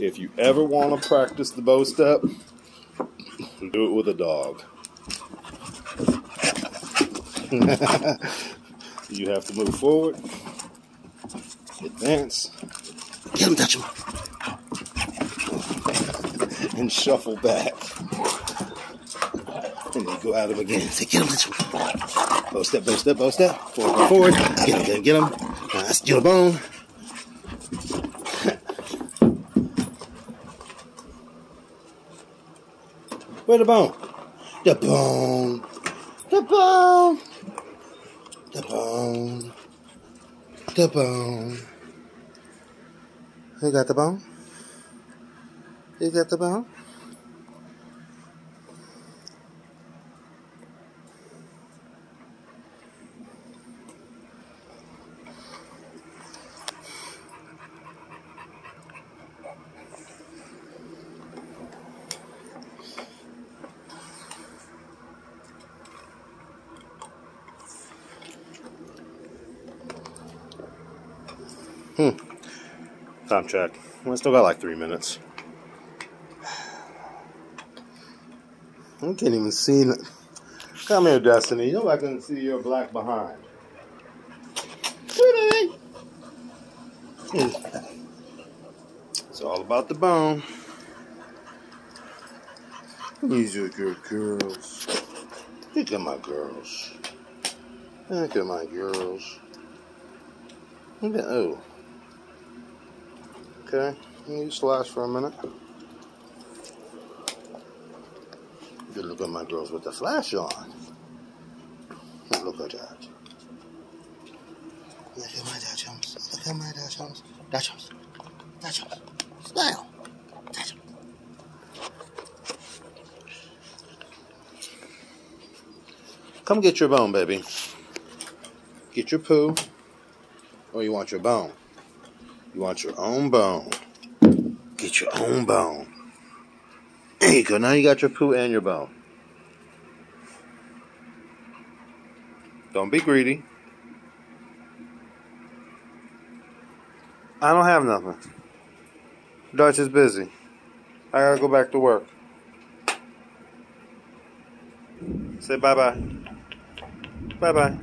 If you ever want to practice the bow step, do it with a dog. you have to move forward, advance, Get him, touch him. and shuffle back. And then go at him again. Say, get him, touch him. Bow step, bow step, bow step. Forward, forward. Get him, get him, get him. That's your bone. Where the bone? The bone. The bone. The bone. The bone. You got the bone? You got the bone? Hmm. Time check. I still got like three minutes. I can't even see. Come here, Destiny. Nobody can see your black behind. It's all about the bone. These are good girls. Look at my girls. Look at my girls. Look at, oh. Okay, you slash for a minute. Good look at my girls with the flash on. Look at that. Look at my dachshunds. Look at my dachshunds. Dachshunds. Dachshunds. Smile. Dachshunds. Come get your bone, baby. Get your poo. Or you want your bone? You want your own bone. Get your own bone. There you go. Now you got your poo and your bone. Don't be greedy. I don't have nothing. Dutch is busy. I gotta go back to work. Say bye bye. Bye bye.